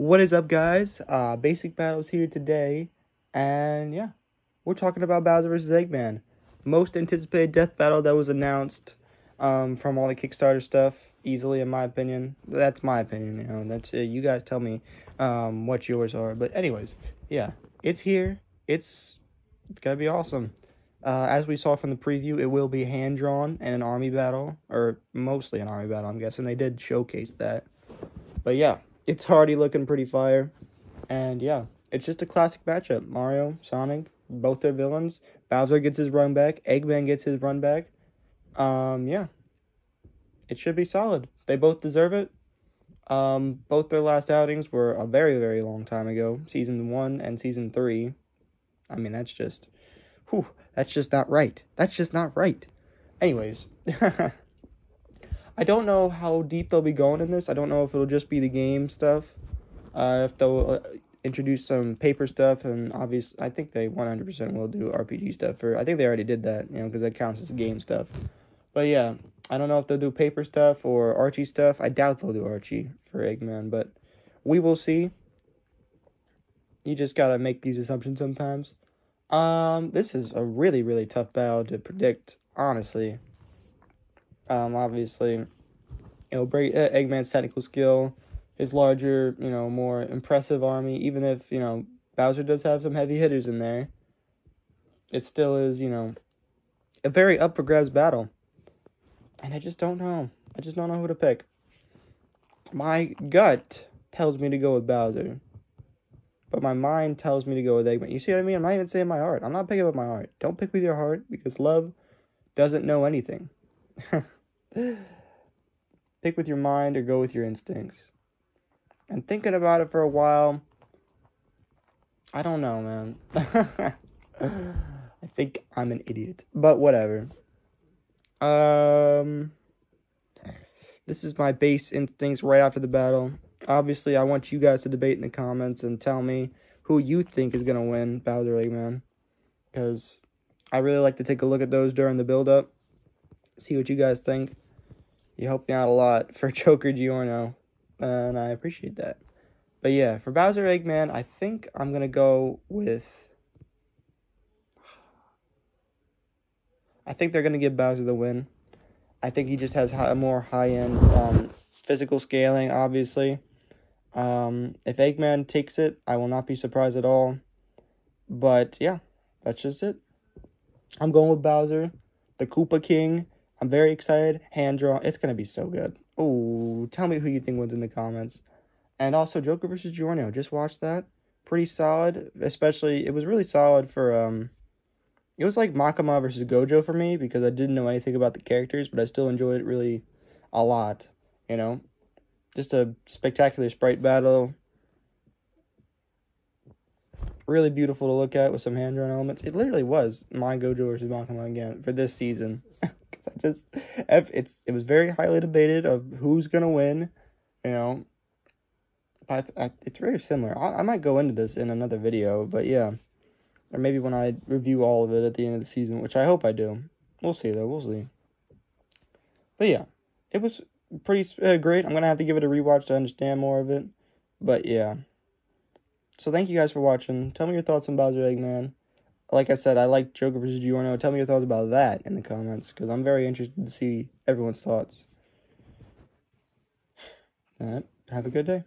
What is up, guys? Uh, Basic Battles here today, and yeah, we're talking about Bowser vs. Eggman. Most anticipated death battle that was announced um, from all the Kickstarter stuff, easily in my opinion. That's my opinion, you know, that's it. You guys tell me um, what yours are. But anyways, yeah, it's here. It's, it's gonna be awesome. Uh, as we saw from the preview, it will be hand-drawn and an army battle, or mostly an army battle, I'm guessing. They did showcase that. But yeah, it's already looking pretty fire. And yeah, it's just a classic matchup. Mario, Sonic, both their villains. Bowser gets his run back. Eggman gets his run back. Um, yeah. It should be solid. They both deserve it. Um, both their last outings were a very, very long time ago. Season 1 and Season 3. I mean, that's just... Whew, that's just not right. That's just not right. Anyways. I don't know how deep they'll be going in this. I don't know if it'll just be the game stuff. Uh, if they'll uh, introduce some paper stuff, and obviously, I think they 100% will do RPG stuff. For I think they already did that, you know, because that counts as game stuff. But yeah, I don't know if they'll do paper stuff or Archie stuff. I doubt they'll do Archie for Eggman, but we will see. You just gotta make these assumptions sometimes. Um, this is a really, really tough battle to predict, honestly. Um, obviously, know, break, uh, Eggman's technical skill, his larger, you know, more impressive army, even if, you know, Bowser does have some heavy hitters in there, it still is, you know, a very up for grabs battle. And I just don't know. I just don't know who to pick. My gut tells me to go with Bowser. But my mind tells me to go with Eggman. You see what I mean? I'm not even saying my heart. I'm not picking with my heart. Don't pick with your heart because love doesn't know anything. Pick with your mind or go with your instincts. And thinking about it for a while, I don't know, man. I think I'm an idiot, but whatever. Um, this is my base instincts right after the battle. Obviously, I want you guys to debate in the comments and tell me who you think is going to win Bowser Eggman. Because I really like to take a look at those during the build-up. See what you guys think. You helped me out a lot for Joker Giorno, and I appreciate that. But yeah, for Bowser Eggman, I think I'm going to go with... I think they're going to give Bowser the win. I think he just has a more high-end um, physical scaling, obviously. Um, if Eggman takes it, I will not be surprised at all. But yeah, that's just it. I'm going with Bowser, the Koopa King, I'm very excited. Hand draw. It's going to be so good. Oh, tell me who you think wins in the comments. And also Joker versus Giorno. Just watch that. Pretty solid. Especially, it was really solid for, um, it was like Makima versus Gojo for me because I didn't know anything about the characters, but I still enjoyed it really a lot, you know? Just a spectacular sprite battle. Really beautiful to look at with some hand-drawn elements. It literally was my Gojo versus Makima again for this season. Just it's it was very highly debated of who's gonna win, you know. I, I, it's very similar. I, I might go into this in another video, but yeah, or maybe when I review all of it at the end of the season, which I hope I do. We'll see though. We'll see. But yeah, it was pretty uh, great. I'm gonna have to give it a rewatch to understand more of it. But yeah. So thank you guys for watching. Tell me your thoughts on Bowser Eggman like I said, I like Joker versus Giorno. Tell me your thoughts about that in the comments because I'm very interested to see everyone's thoughts. That. Have a good day.